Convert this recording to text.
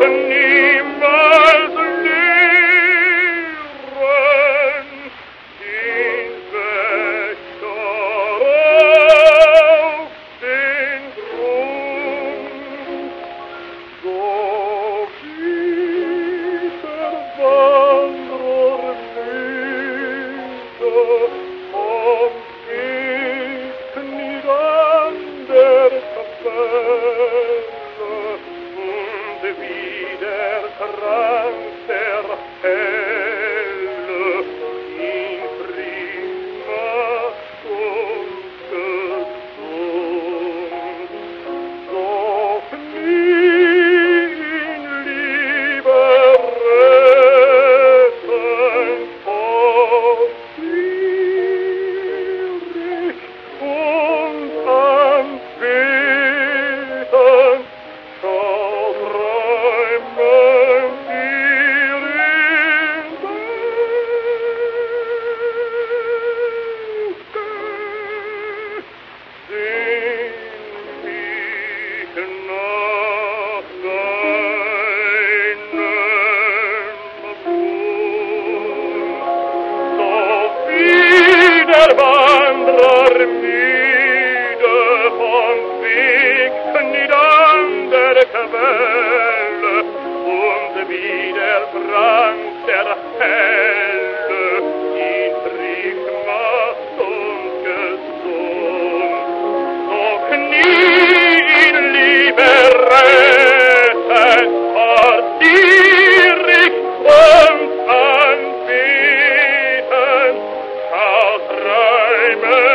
open zweite Welle und wieder drang der Helle in Trinkmaß und Gesund. Noch nie in Liebe rettet, vor dir ich uns anbieten, aus Räumen